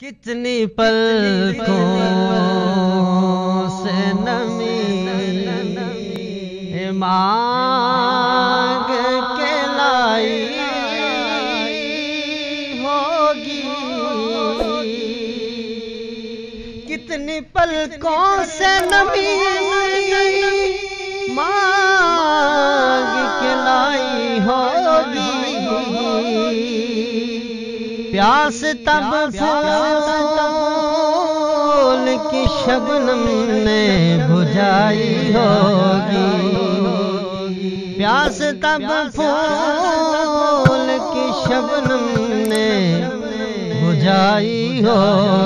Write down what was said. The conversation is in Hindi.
कितनी पलकों से नमी मांग के लाई होगी। कितनी पलकों से नमी मांग के लाई होगी। प्यास तब फूल की शबनम ने बुझाई होगी। प्यास तब फूल की शबनम ने बुझाई होगी।